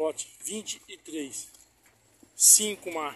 lote 23. 5 mar.